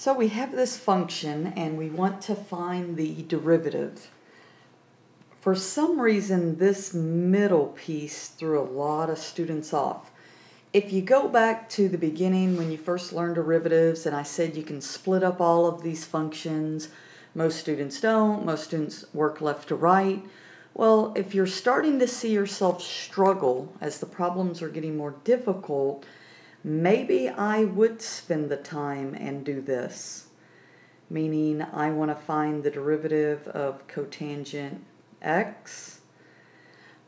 So we have this function and we want to find the derivative. For some reason, this middle piece threw a lot of students off. If you go back to the beginning when you first learned derivatives and I said you can split up all of these functions, most students don't, most students work left to right. Well, if you're starting to see yourself struggle as the problems are getting more difficult, maybe I would spend the time and do this. Meaning I want to find the derivative of cotangent x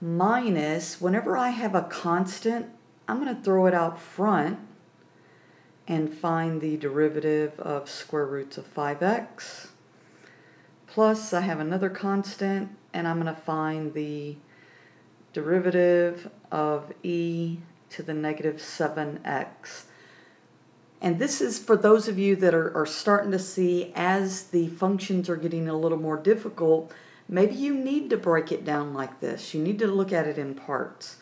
minus, whenever I have a constant, I'm going to throw it out front and find the derivative of square roots of 5x. Plus I have another constant and I'm going to find the derivative of e to the negative 7x. And this is for those of you that are, are starting to see as the functions are getting a little more difficult, maybe you need to break it down like this. You need to look at it in parts.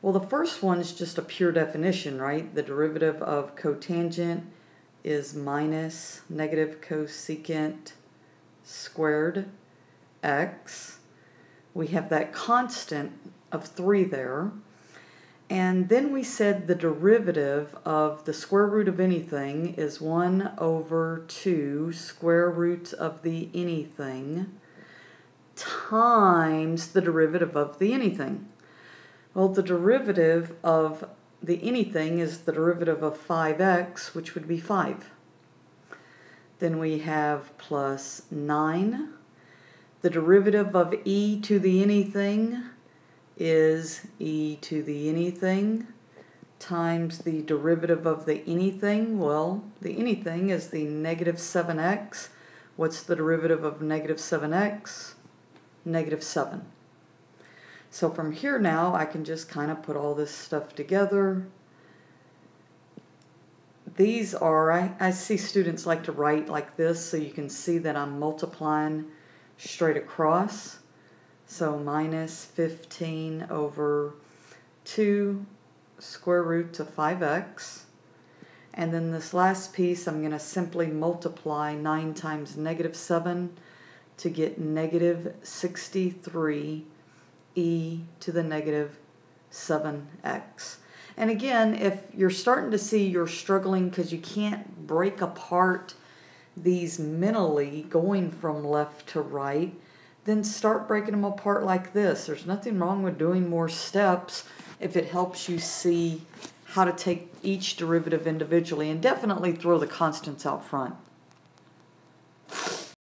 Well, the first one is just a pure definition, right? The derivative of cotangent is minus negative cosecant squared x. We have that constant of 3 there. And then we said the derivative of the square root of anything is 1 over 2 square root of the anything times the derivative of the anything. Well, the derivative of the anything is the derivative of 5x, which would be 5. Then we have plus 9. The derivative of e to the anything is e to the anything times the derivative of the anything. Well, the anything is the negative 7x. What's the derivative of negative 7x? Negative 7. So from here now, I can just kind of put all this stuff together. These are, I, I see students like to write like this so you can see that I'm multiplying straight across. So minus 15 over 2 square root of 5x. And then this last piece, I'm going to simply multiply 9 times negative 7 to get negative 63 e to the negative 7x. And again, if you're starting to see you're struggling because you can't break apart these mentally going from left to right, then start breaking them apart like this. There's nothing wrong with doing more steps if it helps you see how to take each derivative individually and definitely throw the constants out front.